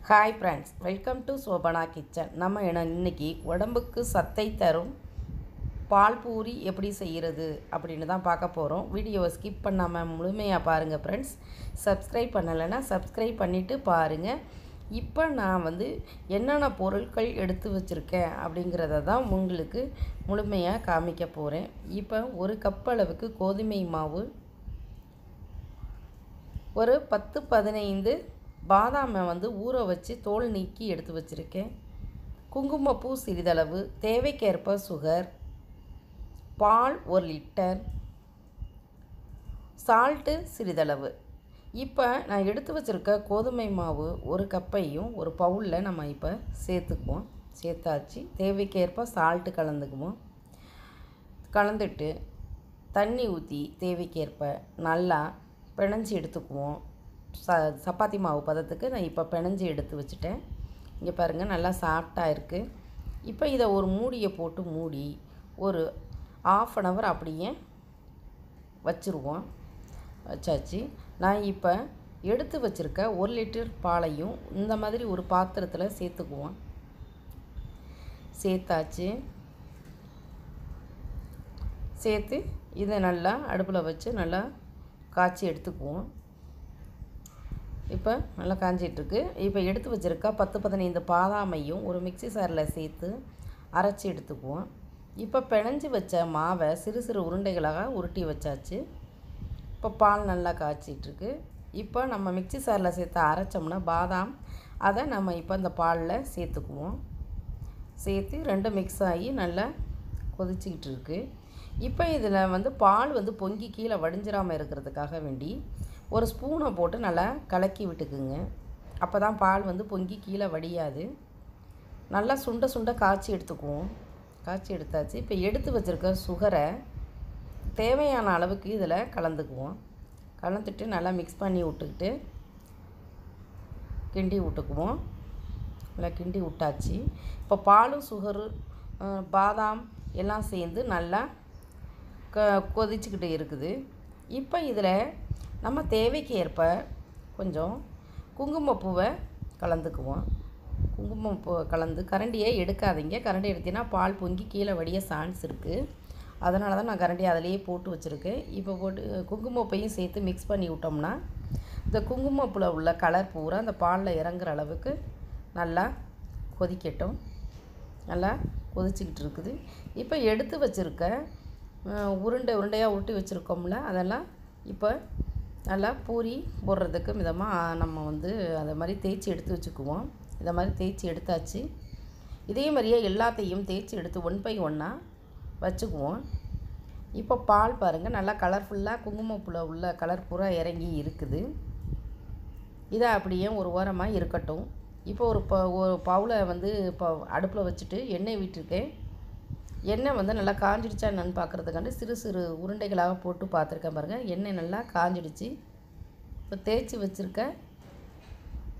Hi friends welcome to Shobana kitchen நம்ம என்ன இன்னைக்கு உடம்புக்கு சத்தை தரும் பால் பூரி எப்படி செய்கிறது அப்படின்னு தான் பார்க்க போகிறோம் வீடியோவை ஸ்கிப் பண்ணாமல் முழுமையாக பாருங்கள் ஃப்ரெண்ட்ஸ் சப்ஸ்கிரைப் பண்ணலைன்னா சப்ஸ்கிரைப் பண்ணிவிட்டு பாருங்கள் இப்போ நான் வந்து என்னென்ன பொருட்கள் எடுத்து வச்சுருக்கேன் அப்படிங்கிறத தான் உங்களுக்கு முழுமையாக காமிக்க போகிறேன் இப்போ ஒரு கப் அளவுக்கு கோதுமை மாவு ஒரு பத்து பதினைந்து பாதாமை வந்து ஊற வச்சு தோல் நீக்கி எடுத்து வச்சுருக்கேன். குங்குமப்பூ சிறிதளவு தேவைக்கேற்ப சுகர் பால் ஒரு லிட்டர் சால்ட்டு சிறிதளவு. இப்போ நான் எடுத்து வச்சுருக்க கோதுமை மாவு ஒரு கப்பையும் ஒரு பவுலில் நம்ம இப்போ சேர்த்துக்குவோம். சேர்த்தாச்சு. தேவைக்கேற்ப சால்ட்டு கலந்துக்குவோம். கலந்துட்டு தண்ணி ஊற்றி தேவைக்கேற்ப நல்லா பிணைஞ்சி எடுத்துக்குவோம். ச சப்பாத்தி மாவு பதத்துக்கு நான் இப்போ பிணைஞ்சி எடுத்து வச்சுட்டேன். இங்கே பாருங்கள் நல்லா சாஃப்டாக இருக்குது இப்போ இதை ஒரு மூடியை போட்டு மூடி ஒரு ஆஃப் அன் ஹவர் அப்படியே வச்சுருவோம். வச்சாச்சு. நான் இப்போ எடுத்து வச்சுருக்க ஒரு லிட்டர் பாலையும் இந்த மாதிரி ஒரு பாத்திரத்தில் சேர்த்துக்குவோம். சேர்த்தாச்சு. சேர்த்து இதை நல்லா அடுப்பில் வச்சு நல்லா காய்ச்சி எடுத்துக்குவோம். இப்போ நல்லா காஞ்சிட்ருக்கு இப்போ எடுத்து வச்சுருக்கா பத்து பதினைந்து பாதாமையும் ஒரு மிக்சி சாரில் சேர்த்து அரைச்சி எடுத்துக்குவோம். இப்போ பிணைஞ்சி வச்ச மாவை சிறு சிறு உருண்டைகளாக உருட்டி வச்சாச்சு. இப்போ பால் நல்லா காய்ச்சிட்ருக்கு இப்போ நம்ம மிக்சி சாரில் சேர்த்து அரைச்சோம்னா பாதாம் அதை நம்ம இப்போ இந்த பாலில் சேர்த்துக்குவோம். சேர்த்து ரெண்டும் மிக்ஸ் ஆகி நல்லா கொதிச்சிக்கிட்டு இருக்குது இப்போ இதில் வந்து பால் வந்து பொங்கி கீழே வடிஞ்சிராமல் இருக்கிறதுக்காக வேண்டி ஒரு ஸ்பூனை போட்டு நல்லா கலக்கி விட்டுக்குங்க. அப்போ தான் பால் வந்து பொங்கி கீழே வடியாது. நல்லா சுண்ட சுண்ட காய்ச்சி எடுத்துக்குவோம். காய்ச்சி எடுத்தாச்சு. இப்போ எடுத்து வச்சுருக்க சுகரை தேவையான அளவுக்கு இதில் கலந்துக்குவோம். கலந்துட்டு நல்லா மிக்ஸ் பண்ணி விட்டுக்கிட்டு கிண்டி விட்டுக்குவோம். நல்லா கிண்டி விட்டாச்சு. இப்போ பாலும் சுகரு பாதாம் எல்லாம் சேர்ந்து நல்லா க கொதிச்சுக்கிட்டு இருக்குது. இப்போ இதில் நம்ம தேவைக்கு ஏற்ப கொஞ்சம் குங்குமப்பூவை கலந்துக்குவோம். குங்குமப்பூ கலந்து கரண்டியை எடுக்காதீங்க. கரண்டி எடுத்தீங்கன்னா பால் பொங்கி கீழே வடிய சான்ஸ் இருக்குது அதனால தான் நான் கரண்டி அதிலேயே போட்டு வச்சுருக்கேன். இப்போ போட்டு குங்குமப்பையும் சேர்த்து மிக்ஸ் பண்ணி விட்டோம்னா இந்த குங்குமப்பூவில் உள்ள கலர் பூரா அந்த பாலில் இறங்குற அளவுக்கு நல்லா கொதிக்கட்டும். நல்லா கொதிச்சிக்கிட்டு இருக்குது. இப்போ எடுத்து வச்சுருக்க உருண்டை உருண்டையாக உருட்டி வச்சுருக்கோம்ல அதெல்லாம் இப்போ நல்லா பூரி போடுறதுக்கு மிதமாக நம்ம வந்து அதை மாதிரி தேய்ச்சி எடுத்து வச்சுக்குவோம். இதை மாதிரி தேய்ச்சி எடுத்தாச்சு. இதே மாதிரியே எல்லாத்தையும் தேய்ச்சி எடுத்து ஒன் பை ஒன்னாக வச்சுக்குவோம். இப்போ பால் பாருங்கள் நல்லா கலர்ஃபுல்லாக குங்குமப்பூவில் உள்ள கலர் பூரா இறங்கி இருக்குது. இதை அப்படியே ஒரு ஓரமாக இருக்கட்டும். இப்போ ஒரு ப ஒரு பவுலை வந்து இப்போ அடுப்பில் வச்சுட்டு எண்ணெய் விட்டுருக்கேன். எண்ணெய் வந்து நல்லா காஞ்சிடுச்சா என்னென்னு பார்க்குறதுக்காண்டி சிறு சிறு உருண்டைகளாக போட்டு பார்த்துருக்கேன் பாருங்கள் எண்ணெய் நல்லா காஞ்சிடுச்சு. இப்போ தேய்ச்சி வச்சுருக்க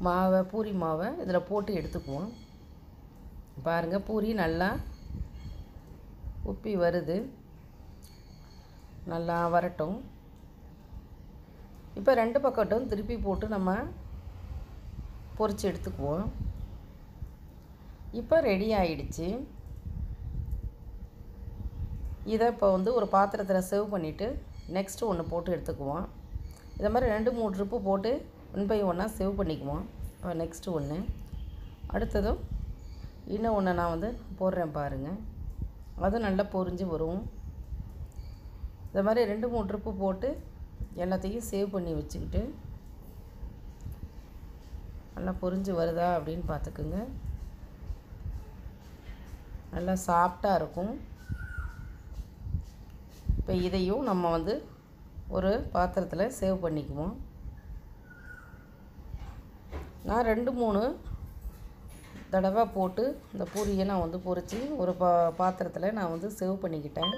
மாவை பூரி மாவை இதில் போட்டு எடுத்துக்குவோம். பாருங்கள் பூரி நல்லா உப்பி வருது. நல்லா வரட்டும். இப்போ ரெண்டு பக்கட்டும் திருப்பி போட்டு நம்ம பொரித்து எடுத்துக்குவோம். இப்போ ரெடி ஆயிடுச்சு. இதை இப்போ வந்து ஒரு பாத்திரத்தில் சேவ் பண்ணிவிட்டு நெக்ஸ்ட்டு ஒன்று போட்டு எடுத்துக்குவோம். இதை மாதிரி ரெண்டு மூணு ட்ரிப்பு போட்டு ஒன் பை ஒன்னாக சேவ் பண்ணிக்குவோம். இப்போ நெக்ஸ்ட்டு ஒன்று அடுத்ததும் இன்னும் ஒன்று நான் வந்து போடுறேன் பாருங்கள் அதுவும் நல்லா பொறிஞ்சு வரும். இந்த மாதிரி ரெண்டு மூணு ட்ரிப்பு போட்டு எல்லாத்தையும் சேவ் பண்ணி வச்சுக்கிட்டு நல்லா பொறிஞ்சு வருதா அப்படின்னு பார்த்துக்குங்க. நல்லா சாஃப்டாக இருக்கும். இப்போ இதையும் நம்ம வந்து ஒரு பாத்திரத்தில் சேவ் பண்ணிக்குவோம். நான் ரெண்டு மூணு தடவை போட்டு இந்த பூரியை நான் வந்து பொறிச்சு ஒரு பா பாத்திரத்தில் நான் வந்து சேவ் பண்ணிக்கிட்டேன்.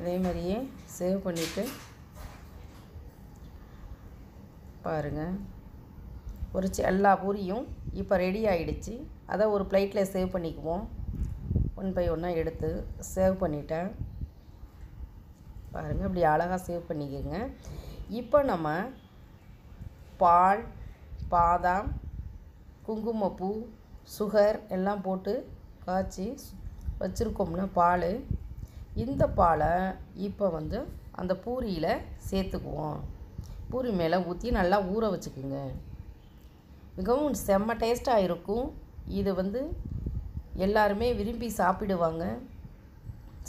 இதே மாதிரியே சேவ் பண்ணிவிட்டு பாருங்கள் பொரிச்சு எல்லா பூரியும் இப்போ ரெடி ஆகிடுச்சு அதை ஒரு பிளேட்டில் சேவ் பண்ணிக்குவோம். ஒன் பை ஒன்றா எடுத்து சேவ் பண்ணிட்டேன். பாருங்கள் இப்படி அழகாக சேவ் பண்ணிக்கோங்க. இப்போ நம்ம பால் பாதாம் குங்குமப்பூ சுகர் எல்லாம் போட்டு காய்ச்சி வச்சுருக்கோம்னா பால். இந்த பாலை இப்போ வந்து அந்த பூரியில் சேர்த்துக்குவோம். பூரி மேலே ஊற்றி நல்லா ஊற வச்சுக்குங்க. மிகவும் செம்ம டேஸ்ட்டாக இருக்கும். இது வந்து எல்லாருமே விரும்பி சாப்பிடுவாங்க.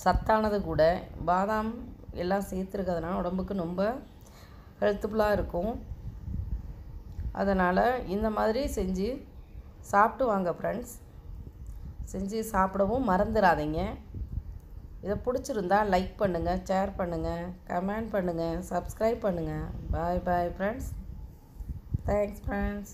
சத்தானது கூட. பாதாம் எல்லாம் சேர்த்துருக்கிறதுனால உடம்புக்கு ரொம்ப ஹெல்த்ஃபுல்லாக இருக்கும். அதனால் இந்த மாதிரி செஞ்சு சாப்பிட்டு வாங்க ஃப்ரெண்ட்ஸ் செஞ்சு சாப்பிடவும் மறந்துடாதீங்க இதை பிடிச்சிருந்தா லைக் பண்ணுங்கள் ஷேர் பண்ணுங்கள் கமெண்ட் பண்ணுங்கள் சப்ஸ்கிரைப் பண்ணுங்கள் bye bye friends thanks friends